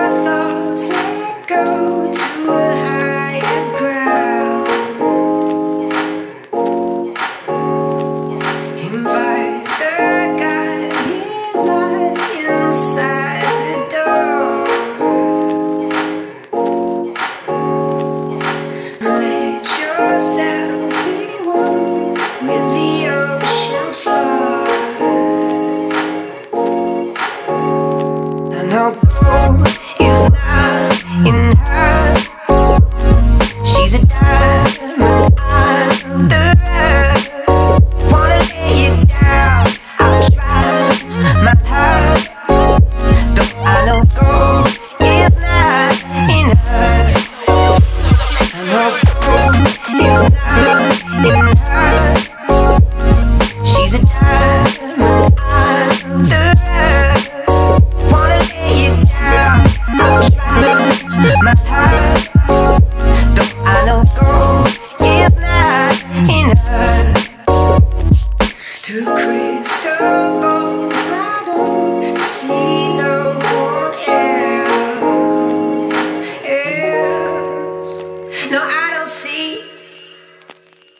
Ease your No, I don't see.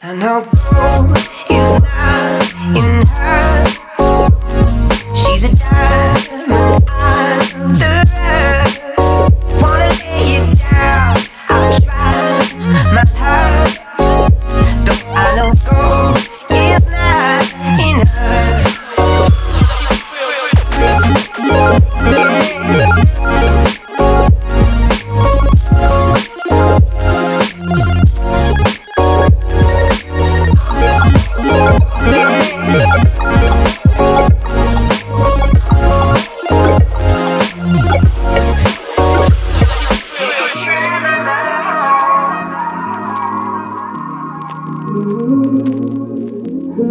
I know.